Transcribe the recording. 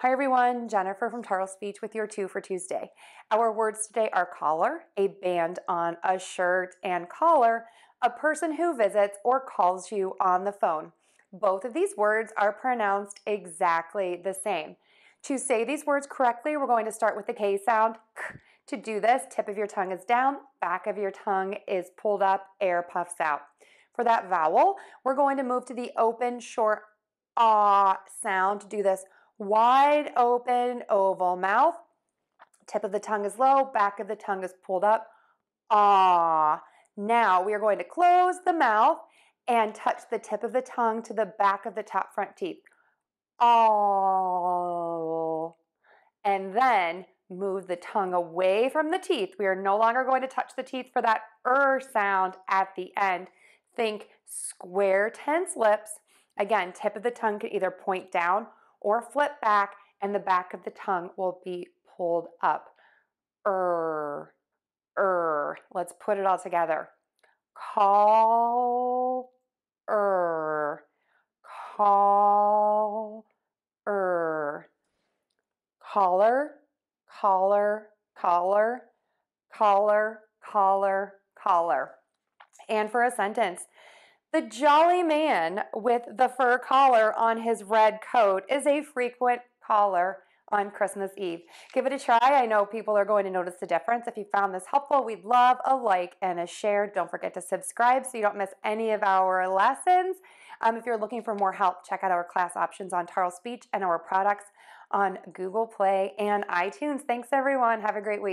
Hi everyone, Jennifer from Tarle Speech with your two for Tuesday. Our words today are collar, a band on a shirt, and caller, a person who visits or calls you on the phone. Both of these words are pronounced exactly the same. To say these words correctly, we're going to start with the K sound. To do this, tip of your tongue is down, back of your tongue is pulled up, air puffs out. For that vowel, we're going to move to the open, short ah sound. To do this, wide open oval mouth. Tip of the tongue is low, back of the tongue is pulled up. Ah. Now we are going to close the mouth and touch the tip of the tongue to the back of the top front teeth. Oh. And then move the tongue away from the teeth. We are no longer going to touch the teeth for that er sound at the end. Think square tense lips. Again, tip of the tongue can either point down or flip back, and the back of the tongue will be pulled up. Er, er. Let's put it all together. Call, er, call, er. Caller, collar, collar, collar, collar, collar. And for a sentence, the jolly man with the fur collar on his red coat is a frequent caller on Christmas Eve. Give it a try. I know people are going to notice the difference. If you found this helpful, we'd love a like and a share. Don't forget to subscribe so you don't miss any of our lessons. Um, if you're looking for more help, check out our class options on Tarle Speech and our products on Google Play and iTunes. Thanks, everyone. Have a great week.